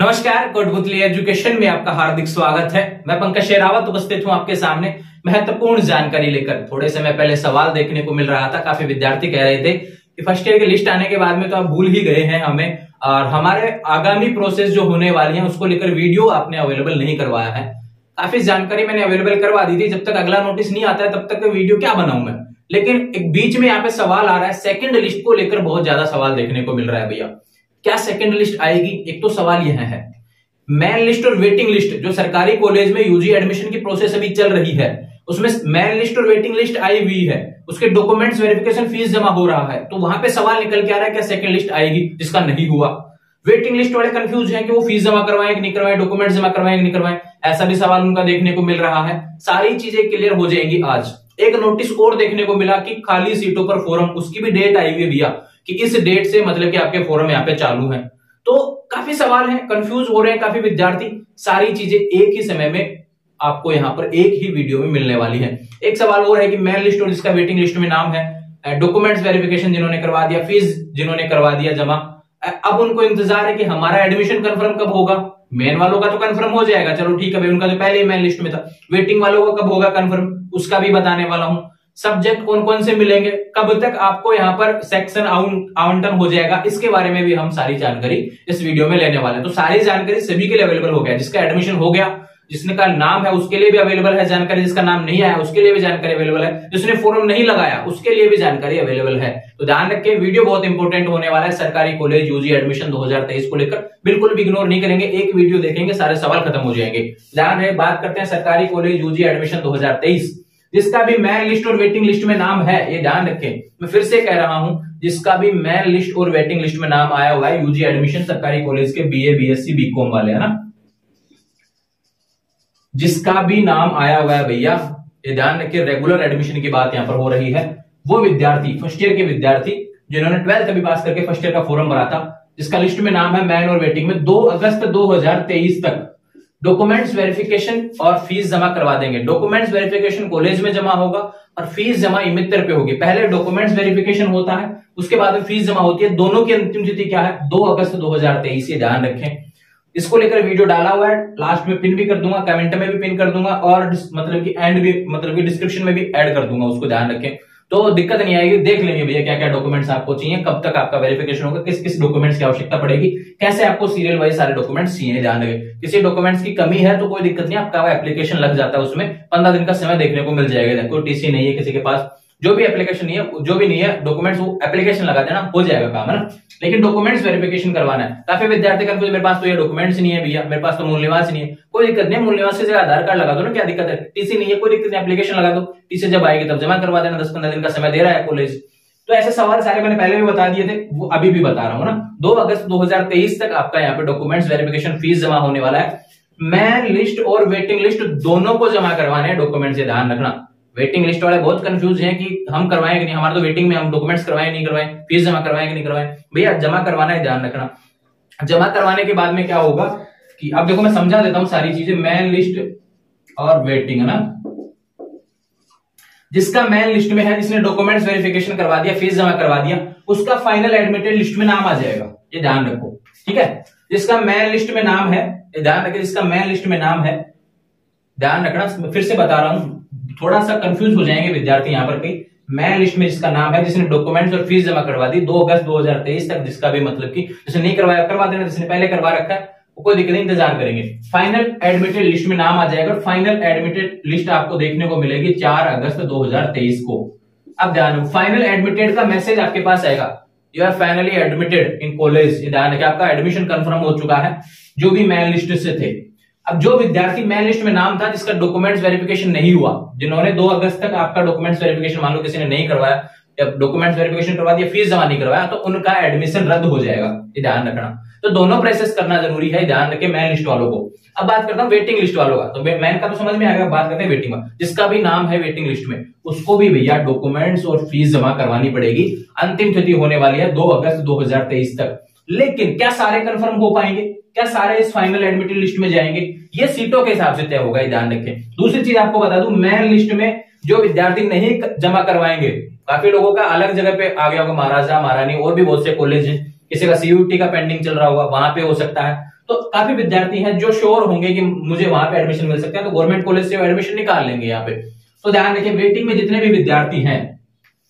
नमस्कार कोटपुतली एजुकेशन में आपका हार्दिक स्वागत है। मैं पंकज शेरावत उपस्थित हूँ आपके सामने। महत्वपूर्ण जानकारी लेकर, थोड़े समय पहले सवाल देखने को मिल रहा था, काफ़ी विद्यार्थी कह रहे थे कि फ़र्स्ट ईयर की लिस्ट आने के बाद में तो आप भूल ही गए हैं हमें, और हमारे आगामी प्रोसेस जो होने वाली है, उसको लेकर वीडियो आपने अवेलेबल नहीं करवाया है। काफ़ी जानकारी मैंने अवेलेबल करवा दी थी, जब तक अगला नोटिस नहीं आता है, तब तक वीडियो क्या बनाऊँ मैं? लेकिन एक बीच में यहाँ पे सवाल आ रहा है सेकंड लिस्ट को लेकर बहुत ज़्यादा सवाल देखने को मिल रहा है भैया। क्या सेकेंड लिस्ट आएगी? एक तो सवाल यह है। मैन लिस्ट और वेटिंग लिस्ट जो सरकारी कॉलेज में यूजी एडमिशन की प्रोसेस अभी चल रही है, उसमें मैन लिस्ट और वेटिंग लिस्ट आई हुई है, उसके डॉक्यूमेंट्स वेरिफिकेशन फ़ीस जमा हो रहा है तो वहाँ पे सवाल निकल के आ रहा है, क्या सेकंड लिस्ट आएगी, जिसका नहीं हुआ? वेटिंग लिस्ट वाले कंफ्यूज हैं कि वो फ़ीस जमा करवाएँ कि नहीं करवाएँ डॉक्यूमेंट जमा करवाएँ कि नहीं करवाएँ, ऐसा भी सवाल उनका देखने को मिल रहा है। सारी चीज़ें क्लियर हो जाएँगी आज। एक नोटिस और देखने को मिला कि खाली सीटों पर फोरम उसकी भी डेट आई हुई है भैया। कि इस डेट से मतलब कि आपके फोरम यहाँ पे चालू है। तो काफ़ी सवाल है कंफ्यूज हो रहे हैं काफ़ी विद्यार्थी। सारी चीज़ें एक ही समय में आपको यहाँ पर एक ही वीडियो में मिलने वाली है। एक सवाल और है कि मेन लिस्ट और जिसका वेटिंग लिस्ट में नाम है डॉक्यूमेंट्स वेरिफिकेशन जिन्होंने करवा दिया फ़ीस जिन्होंने करवा दिया जमा। अब उनको इंतज़ार है कि हमारा एडमिशन कंफर्म कब होगा। मेन वालों का तो कंफर्म हो जाएगा। चलो ठीक है उनका तो पहले ही मेन लिस्ट में था। वेटिंग वालों का कब होगा कंफर्म उसका भी बताने वाला हूँ। सब्जेक्ट कौन कौन से मिलेंगे, कब तक आपको यहाँ पर सेक्शन आवंटन हो जाएगा, इसके बारे में भी हम सारी जानकारी इस वीडियो में लेने वाले हैं। तो सारी जानकारी सभी के लिए अवेलेबल हो गया, जिसका एडमिशन हो गया, जिसने का नाम है उसके लिए भी अवेलेबल है, जानकारी जिसका नाम नहीं आया, उसके लिए भी जानकारी अवेलेबल है, जिसने फॉर्म नहीं लगाया, उसके लिए भी जानकारी अवेलेबल है। तो ध्यान रखें वीडियो बहुत इंपॉर्टेंट होने वाला है, सरकारी कॉलेज यूजी एडमिशन 2023 को लेकर। बिल्कुल भी इग्नोर नहीं करेंगे, एक वीडियो देखेंगे, सारे सवाल खत्म हो जाएँगे। ध्यान रहे, बात करते हैं सरकारी कॉलेज यूजी एडमिशन दो हज़ार तेईस। जिसका भी मैन लिस्ट और वेटिंग लिस्ट में नाम है, ये ध्यान रखें। मैं फिर से कह रहा हूँ, जिसका भी मैन लिस्ट और वेटिंग लिस्ट में नाम आया हुआ है यूजी एडमिशन सरकारी कॉलेज के बीए बीएससी बीकॉम वाले, है ना? जिसका भी नाम आया हुआ है भैया, ये ध्यान रखिए रेगुलर एडमिशन की बात यहाँ पर हो रही है। वो विद्यार्थी फ़र्स्ट ईयर के विद्यार्थी, जिन्होंने ट्वेल्थ अभी पास करके फ़र्स्ट ईयर का फॉर्म भरा था, जिसका लिस्ट में नाम है मैन और वेटिंग में 2 अगस्त 2023 तक। डॉक्यूमेंट्स वेरिफिकेशन और फ़ीस जमा करवा देंगे। डॉक्यूमेंट्स वेरिफिकेशन कॉलेज में जमा होगा और फ़ीस जमा इमित्र पे होगी। पहले डॉक्यूमेंट्स वेरिफिकेशन होता है, उसके बाद में फ़ीस जमा होती है। दोनों की अंतिम तिथि क्या है? दो अगस्त दो हज़ार तेईस, ये ध्यान रखें। इसको लेकर वीडियो डाला हुआ है लास्ट में पिन भी कर दूँगा कमेंट में भी पिन कर दूँगा और मतलब की एंड भी मतलब कि डिस्क्रिप्शन में भी एड कर दूँगा, उसको ध्यान रखें। तो दिक्कत नहीं आएगी, देख लेंगे भैया क्या क्या डॉक्यूमेंट्स आपको चाहिए, कब तक आपका वेरिफिकेशन होगा किस किस डॉक्यूमेंट्स की आवश्यकता पड़ेगी, कैसे आपको सीरियल वाइज सारे डॉक्यूमेंट्स चाहिए, ध्यान रखें। किसी डॉक्यूमेंट्स की कमी है तो कोई दिक्कत नहीं, आपका एप्लीकेशन लग जाता है उसमें, पंद्रह दिन का समय देखने को मिल जाएगा, कोई टीसी नहीं है किसी के पास। जो भी एप्लीकेशन नहीं है, जो भी नहीं है डॉक्यूमेंट्स वो एप्लीकेशन लगा देना, हो जाएगा काम, है ना? लेकिन डॉक्यूमेंट्स वेरिफिकेशन करवाना है। काफ़ी विद्यार्थी का मेरे पास तो ये डॉक्यूमेंट्स नहीं है भैया, मेरे पास तो मूल निवास नहीं है। कोई दिक्कत नहीं मूल निवास से आधार कार्ड लगा दो ना, क्या दिक्कत है? टीसी नहीं है, कोई दिक्कत नहीं एप्लीकेशन लगा दो। टीसी जब आएगी तब जमा करवा देना, दस पंद्रह दिन का समय दे रहा है कॉलेज तो ऐसे सवाल सारे मैंने पहले भी बता दिए थे, वो अभी भी बता रहा हूँ ना? दो अगस्त 2023 तक आपका यहाँ पे डॉक्यूमेंट्स वेरिफिकेशन फ़ीस जमा होने वाला है। मैन लिस्ट और वेटिंग लिस्ट दोनों को जमा करवाने हैं डॉक्यूमेंट से ध्यान रखना। वेटिंग लिस्ट वाले बहुत कंफ्यूज हैं कि हम करवाएँ कि नहीं, हमारे तो वेटिंग में हम डॉक्यूमेंट्स करवाएँ, नहीं करवाएँ फ़ीस जमा करवाएँ कि नहीं करवाएँ। भैया, जमा करवाना है, ध्यान रखना। जमा करवाने के बाद में क्या होगा कि, अब देखो मैं समझा देता हूँ सारी चीज़ें मैन लिस्ट और वेटिंग है ना? जिसका मैन लिस्ट में है, जिसने डॉक्यूमेंट्स वेरिफिकेशन करवा दिया फ़ीस जमा करवा दिया, उसका फाइनल एडमिटेड लिस्ट में नाम आ जाएगा। ये ध्यान रखो, ठीक है? जिसका मैन लिस्ट में नाम है ध्यान रखिए, जिसका मैन लिस्ट में नाम है, ध्यान रखना, फिर से बता रहा हूँ थोड़ा सा कंफ्यूज हो जाएँगे विद्यार्थी यहाँ पर कहीं मैन लिस्ट में जिसका नाम है, जिसने डॉक्यूमेंट्स और फ़ीस जमा करवा दी, दो अगस्त 2023 तक जिसका भी मतलब कि जिसने नहीं करवाया, करवा देना, जिसने पहले करवा रखा है कोई दिक्कत नहीं, इंतज़ार करेंगे। फाइनल एडमिटेड लिस्ट में नाम आ जाएगा फाइनल एडमिटेड लिस्ट आपको देखने को मिलेगी चार अगस्त 2023 को। अब ध्यान फाइनल एडमिटेड का मैसेज आपके पास आएगा। You are finally admitted in college ध्यान रखिए आपका एडमिशन कंफर्म हो चुका है, जो भी मैन लिस्ट से थे। अब जो विद्यार्थी मैन लिस्ट में नाम था, जिसका डॉक्यूमेंट्स वेरिफिकेशन नहीं हुआ, जिन्होंने दो अगस्त तक आपका डॉक्यूमेंट्स वेरिफिकेशन मान लो किसी ने नहीं करवाया, या डॉक्यूमेंट्स वेरिफिकेशन करवा दिया फ़ीस जमा नहीं करवाया तो उनका एडमिशन रद्द हो जाएगा। ये ध्यान रखना। तो दोनों प्रोसेस करना ज़रूरी है, ध्यान रखे मैन लिस्ट वालों को। अब बात करता हूँ वेटिंग लिस्ट वालों का। तो मैन का तो समझ में आएगा बात करते हैं वेटिंग का। जिसका भी नाम है वेटिंग लिस्ट में, उसको भी भैया डॉक्यूमेंट्स और फ़ीस जमा करवानी पड़ेगी। अंतिम तिथि होने वाली है दो अगस्त दो हज़ार तेईस तक। लेकिन क्या सारे कंफर्म हो पाएँगे? क्या सारे इस फाइनल एडमिटेड लिस्ट में जाएँगे? ये सीटों के हिसाब से तय होगा ध्यान रखें। दूसरी चीज़ आपको बता दू मेन लिस्ट में जो विद्यार्थी नहीं जमा करवाएँगे, काफ़ी लोगों का अलग जगह पे आ गया होगा, महाराजा, महारानी, और भी बहुत से कॉलेज किसी का सीयूटी का पेंडिंग चल रहा होगा, वहाँ पे हो सकता है। तो काफ़ी विद्यार्थी हैं जो श्योर होंगे कि मुझे वहाँ पे एडमिशन मिल सकता है तो गवर्नमेंट कॉलेज से एडमिशन निकाल लेंगे यहाँ पे। तो ध्यान रखिए वेटिंग में जितने भी विद्यार्थी हैं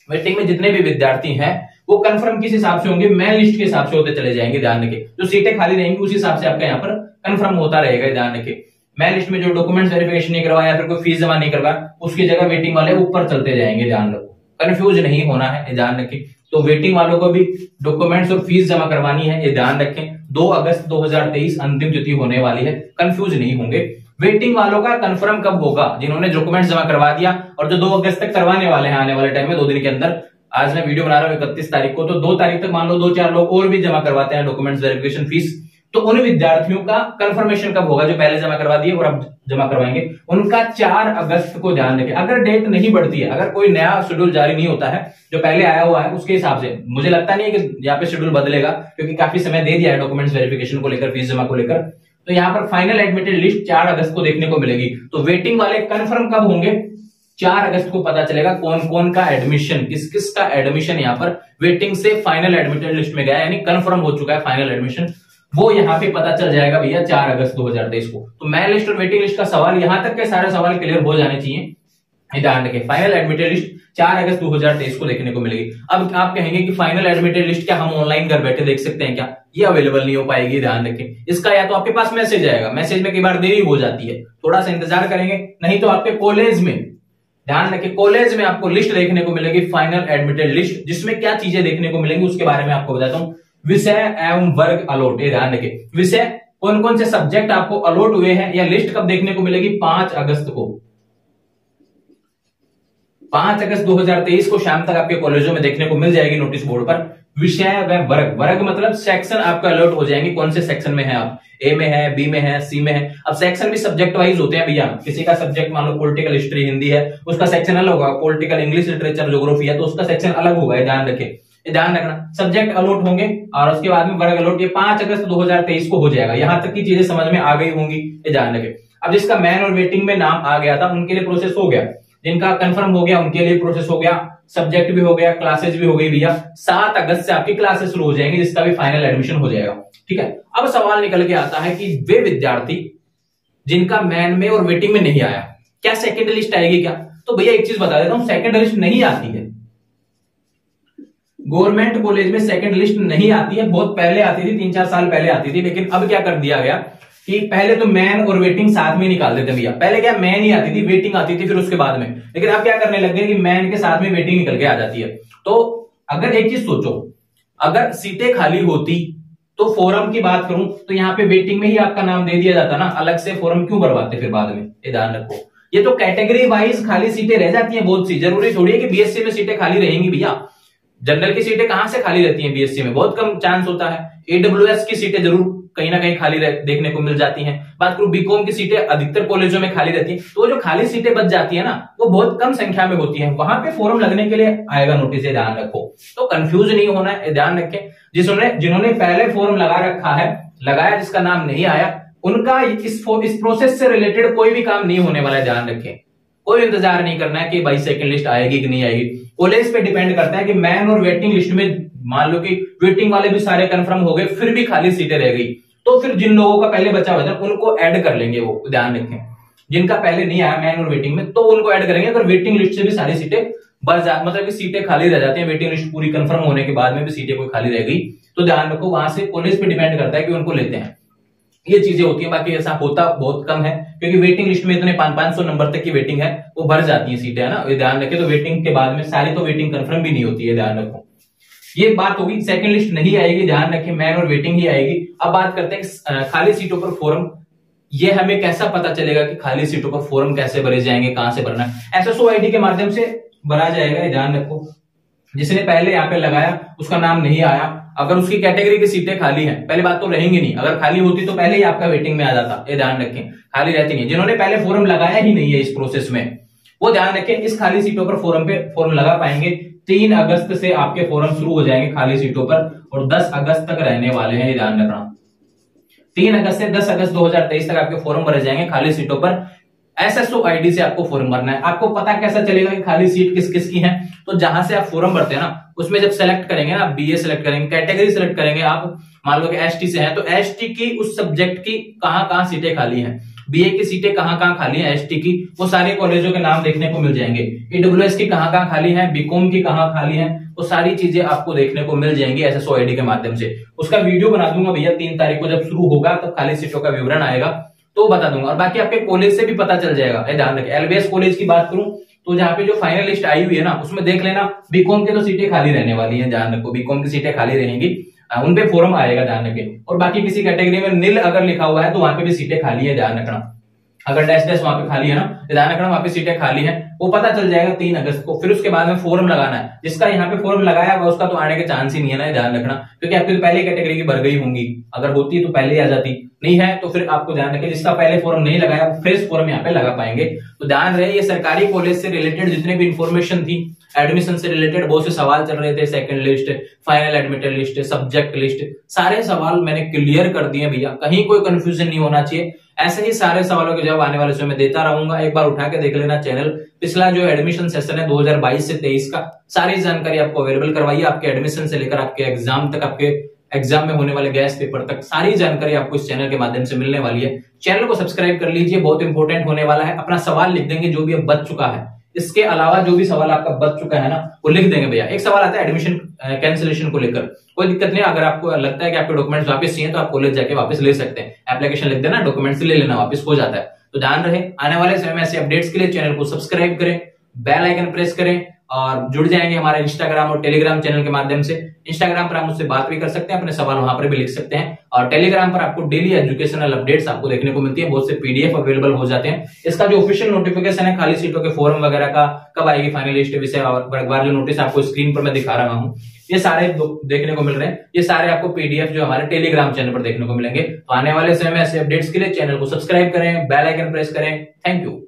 वेटिंग में जितने भी विद्यार्थी हैं वो कंफर्म किस हिसाब से होंगे? मैं लिस्ट के हिसाब से होते चले जाएँगे ध्यान रखिए जो सीटें खाली रहेंगी उस हिसाब से आपका यहाँ पर कंफर्म होता रहेगा ध्यान रखिए मैं लिस्ट में जो डॉक्यूमेंट्स वेरिफिकेशन नहीं करवाया फिर कोई फ़ीस जमा नहीं करवाया, उसकी जगह वेटिंग वाले ऊपर चलते जाएँगे ध्यान रखो कंफ्यूज नहीं होना है ध्यान रखें तो वेटिंग वालों को भी डॉक्यूमेंट्स और फ़ीस जमा करवानी है ये ध्यान रखें। 2 अगस्त 2023 अंतिम तिथि होने वाली है कंफ्यूज नहीं होंगे। वेटिंग वालों का कंफर्म कब होगा? जिन्होंने डॉक्यूमेंट जमा करवा दिया, और जो दो अगस्त तक करवाने वाले हैं आने वाले टाइम में, दो दिन के अंदर आज मैं वीडियो बना रहा हूँ इकतीस तारीख को तो दो तारीख तक मान लो दो चार लोग और भी जमा करवाते हैं डॉक्यूमेंट्स वेरिफिकेशन फ़ीस तो उन विद्यार्थियों का कंफर्मेशन कब होगा जो पहले जमा करवा दिए और अब जमा करवाएँगे? उनका चार अगस्त को ध्यान रखें। अगर डेट नहीं बढ़ती है, अगर कोई नया शेड्यूल जारी नहीं होता है, जो पहले आया हुआ है, उसके हिसाब से, मुझे लगता नहीं है कि यहाँ पे शेड्यूल बदलेगा, क्योंकि काफ़ी समय दे दिया है डॉक्यूमेंट्स वेरिफिकेशन को लेकर फ़ीस जमा को लेकर। तो यहाँ पर फाइनल एडमिटेड लिस्ट चार अगस्त को देखने को मिलेगी। तो वेटिंग वाले कन्फर्म कब होंगे? चार अगस्त को पता चलेगा कौन कौन का एडमिशन किस किस का एडमिशन यहाँ पर वेटिंग से फाइनल एडमिटेड लिस्ट में गया यानी कंफर्म हो चुका है फाइनल एडमिशन वो यहाँ पे पता चल जाएगा भैया चार अगस्त 2023 को। तो मैं लिस्ट और वेटिंग लिस्ट का सवाल, यहाँ तक के सारे सवाल क्लियर हो जाने चाहिए रखें फाइनल एडमिटेड लिस्ट चार अगस्त 2023 को देखने को मिलेगी। अब आप कहेंगे कि फाइनल एडमिटेड लिस्ट क्या हम ऑनलाइन घर बैठे देख सकते हैं क्या? ये अवेलेबल नहीं हो पाएगी, ध्यान रखें। इसका या तो आपके पास मैसेज आएगा। मैसेज में कई बार देरी हो जाती है। थोड़ा सा इंतज़ार करेंगे, नहीं तो आपके कॉलेज में ध्यान रखिए कॉलेज में आपको लिस्ट देखने को मिलेगी फाइनल एडमिटेड लिस्ट जिसमें क्या चीज़ें देखने को मिलेंगी, उसके बारे में आपको बताता हूँ। विषय एवं वर्ग अलोट ये ध्यान रखिए विषय कौन कौन से सब्जेक्ट आपको अलोट हुए हैं, या लिस्ट कब देखने को मिलेगी? पाँच अगस्त को। पाँच अगस्त 2023 को शाम तक आपके कॉलेजों में देखने को मिल जाएगी नोटिस बोर्ड पर। विषय व वर्ग। वर्ग मतलब सेक्शन आपका अलर्ट हो जाएँगे, कौन से सेक्शन में है आप? ए में है बी में है सी में है। अब सेक्शन भी सब्जेक्ट वाइज होते हैं भैया। किसी का सब्जेक्ट मान लो पॉलिटिकल हिस्ट्री हिंदी है, उसका सेक्शन अलग होगा। पॉलिटिकल इंग्लिश लिटरेचर जोग्राफी है तो उसका सेक्शन अलग होगा ध्यान रखें। ये ध्यान रखना। सब्जेक्ट अलॉट होंगे, और उसके बाद में वर्ग अलॉट ये पाँच अगस्त 2023 को हो जाएगा। यहाँ तक की चीज़ें समझ में आ गई होंगी, ये ध्यान रखें। अब जिसका मैन और वेटिंग में नाम आ गया था, उनके लिए प्रोसेस हो गया। जिनका कंफर्म हो गया, उनके लिए प्रोसेस हो गया। सब्जेक्ट भी हो गया क्लासेज भी हो गई भैया। सात अगस्त से आपकी क्लासेस शुरू हो जाएँगी, जिसका भी फाइनल एडमिशन हो जाएगा। ठीक है? अब सवाल निकल के आता है कि वे विद्यार्थी जिनका मैन में और वेटिंग में नहीं आया, क्या सेकेंड लिस्ट आएगी क्या? तो भैया एक चीज़ बता देता हूँ सेकेंड लिस्ट नहीं आती है। गवर्नमेंट कॉलेज में सेकेंड लिस्ट नहीं आती है, बहुत पहले आती थी, तीन चार साल पहले आती थी, लेकिन अब क्या कर दिया गया? कि पहले तो मैन और वेटिंग साथ में निकाल देते भैया। पहले क्या मैन ही आती थी वेटिंग आती थी, फिर उसके बाद में। लेकिन अब क्या करने लग गए कि मैन के साथ में वेटिंग निकल के आ जाती है। तो अगर एक चीज़ सोचो, अगर सीटें खाली होती तो फोरम की बात करूँ तो यहाँ पे वेटिंग में ही आपका नाम दे दिया जाता ना। अलग से फोरम क्यों भरवाते फिर बाद में? ये ध्यान रखो। ये तो कैटेगरी वाइज खाली सीटें रह जाती हैं बहुत सी। ज़रूरी थोड़ी है कि बीएससी में सीटें खाली रहेंगी भैया। जनरल की सीटें कहाँ से खाली रहती हैं बीएससी में? बहुत कम चांस होता है। एडब्ल्यू की सीटें ज़रूर कहीं ना कहीं खाली देखने को मिल जाती हैं। बात करूँ बीकॉम की सीटें अधिकतर कॉलेजों में खाली रहती हैं। तो जो खाली सीटें बच जाती है ना, वो बहुत कम संख्या में होती है। वहाँ पे फॉर्म लगने के लिए आएगा नोटिस ध्यान रखो। तो कंफ्यूज नहीं होना है ध्यान रखें। जिसने, जिन्होंने पहले फॉर्म लगा रखा है, लगाया जिसका नाम नहीं आया, उनका इस इस प्रोसेस से रिलेटेड कोई भी काम नहीं होने वाला है, ध्यान रखें। कोई इंतज़ार नहीं करना है कि भाई सेकंड लिस्ट आएगी कि नहीं आएगी। कॉलेज पे डिपेंड करता है कि मैन और वेटिंग लिस्ट में, मान लो कि वेटिंग वाले भी सारे कंफर्म हो गए, फिर भी खाली सीटें रह गई। तो फिर जिन लोगों का पहले बचा हुआ था, उनको ऐड कर लेंगे वो, ध्यान रखें। जिनका पहले नहीं आया मैन और वेटिंग में तो उनको ऐड करेंगे अगर वेटिंग लिस्ट से भी सारी सीटें बच जा मतलब कि सीटें खाली रह जाती हैं। वेटिंग लिस्ट पूरी कंफर्म होने के बाद में भी सीटें कोई खाली रह गई। तो ध्यान रखो, वहाँ से कॉलेज पे डिपेंड करता है कि उनको लेते हैं। ये चीज़ें होती है, बाकी ऐसा होता बहुत कम है, क्योंकि वेटिंग लिस्ट में इतने पाँच पाँच सौ नंबर तक की वेटिंग है, वो भर जाती है सीटें, है ना? ये ध्यान रखे तो वेटिंग के बाद में सारी तो वेटिंग कंफर्म भी नहीं होती है, ध्यान रखो। ये बात होगी सेकंड लिस्ट नहीं आएगी, ध्यान रखें मैन और वेटिंग ही आएगी। अब बात करते हैं खाली सीटों पर फॉर्म ये हमें कैसा पता चलेगा कि खाली सीटों पर फॉर्म कैसे भरे जाएँगे, कहाँ से भरना है? आईडी के माध्यम से भरा जाएगा ध्यान रखो। जिसने पहले यहाँ पे लगाया, उसका नाम नहीं आया। अगर उसकी कैटेगरी की सीटें खाली हैं, पहली बात तो रहेंगी नहीं। अगर खाली होती तो पहले ही आपका वेटिंग में आ जाता, ये ध्यान रखें। खाली रहती नहीं जिन्होंने पहले फॉर्म लगाया ही नहीं है इस प्रोसेस में। वो ध्यान रखें, इस खाली सीटों पर फॉर्म पे फॉर्म लगा पाएँगे। तीन अगस्त से आपके फॉर्म शुरू हो जाएँगे खाली सीटों पर और दस अगस्त तक रहने वाले हैं ये ध्यान रखना तीन अगस्त से दस अगस्त 2023 तक आपके फॉर्म भरे जाएँगे खाली सीटों पर। एसएसओ आईडी से आपको फॉर्म भरना है। आपको पता कैसा चलेगा कि खाली सीट किस किस की है? तो जहाँ से आप फॉर्म भरते हैं ना, उसमें जब सेलेक्ट करेंगे ना बी ए सेलेक्ट करेंगे कैटेगरी सेलेक्ट करेंगे आप, मान लो कि एसटी से है तो एसटी की उस सब्जेक्ट की कहाँ कहाँ सीटें खाली हैं? बीए की सीटें कहाँ कहाँ खाली हैं? एसटी की। वो सारे कॉलेजों के नाम देखने को मिल जाएँगे। ईडब्ल्यू की कहाँ कहाँ खाली है? बीकॉम की कहाँ खाली है? वो सारी चीज़ें आपको देखने को मिल जाएँगी एस एस के माध्यम से। उसका वीडियो बना दूँगा भैया, तीन तारीख को जब शुरू होगा, तब खाली सीटों का विवरण आएगा तो बता दूँगा। और बाकी आपके कॉलेज से भी पता चल जाएगा। ध्यान रखें एलबीएस कॉलेज की बात करूँ तो जहाँ पे जो फाइनल लिस्ट आई हुई है ना, उसमें देख लेना बीकॉम के तो सीटें खाली रहने वाली हैं, ध्यान रखो बीकॉम की सीटें खाली रहेंगी। उन पे फॉर्म आएगा ध्यान रखें और बाकी किसी कैटेगरी में नील अगर लिखा हुआ है तो वहाँ पे भी सीटें खाली है ध्यान रखना अगर डैश डैश वहाँ पे खाली है ना ध्यान रखना वहाँ पे सीटें खाली है। वो पता चल जाएगा तीन अगस्त को। फिर उसके बाद में फॉर्म लगाना है। जिसका यहाँ पे फॉर्म लगाया हुआ उसका तो आने के चांस ही नहीं है ना ध्यान रखना क्योंकि आपकी तो पहले कैटेगरी की भर गई होंगी। अगर होती है तो पहले ही आ जाती। नहीं है तो फिर आपको ध्यान रखें जिसका पहले फॉर्म नहीं लगाया फ्रेश फॉर्म यहाँ पे लगा पाएँगे। तो ध्यान रहे, ये सरकारी कॉलेज से रिलेटेड जितने भी इन्फॉर्मेशन थी एडमिशन से रिलेटेड बहुत से सवाल चल रहे थे second list final admitted list subject list सारे सवाल मैंने क्लियर कर दिए भैया। कहीं कोई कंफ्यूजन नहीं होना चाहिए। ऐसे ही सारे सवालों के जवाब आने वाले समय देता रहूँगा। एक बार उठा के देख लेना चैनल पिछला जो एडमिशन सेशन है 2022 से 23 का, सारी जानकारी आपको अवेलेबल करवाइए आपके एडमिशन से लेकर आपके एग्ज़ाम तक, आपके एग्ज़ाम में होने वाले गैस पेपर तक, सारी जानकारी आपको इस चैनल के माध्यम से मिलने वाली है। चैनल को सब्सक्राइब कर लीजिए, बहुत इंपॉर्टेंट होने वाला है। अपना सवाल लिख देंगे, जो भी अब बच चुका है। इसके अलावा जो भी सवाल आपका बच चुका है ना, वो लिख देंगे भैया। एक सवाल आता है एडमिशन कैंसिलेशन को लेकर। कोई दिक्कत नहीं, अगर आपको लगता है कि आपके डॉक्यूमेंट्स वापस चाहिए तो आप कॉलेज जाके वापस ले सकते हैं। एप्लीकेशन लिख देना डॉक्यूमेंट्स ले लेना, वापस हो जाता है। तो ध्यान रहे, आने वाले समय में ऐसे अपडेट्स के लिए चैनल को सब्सक्राइब करें। बेल आइकन प्रेस करें और जुड़ जाएँगे हमारे इंस्टाग्राम और टेलीग्राम चैनल के माध्यम से। इंस्टाग्राम पर आप मुझसे बात भी कर सकते हैं, अपने सवाल वहाँ पर भी लिख सकते हैं। और टेलीग्राम पर आपको डेली एजुकेशनल अपडेट्स आपको देखने को मिलती है, बहुत से पीडीएफ अवेलेबल हो जाते हैं। इसका जो ऑफिशियल नोटिफिकेशन है, खाली सीटों के फॉर्म वगैरह का, कब आएगी फाइनल लिस्ट विषय बार जो नोटिस आपको स्क्रीन पर मैं दिखा रहा हूँ। ये सारे देखने को मिल रहे हैं। ये सारे आपको पीडीएफ जो हमारे टेलीग्राम चैनल पर देखने को मिलेंगे। आने वाले समय में ऐसे अपडेट्स के लिए चैनल को सब्सक्राइब करें बेल आइकन प्रेस करें। Thank you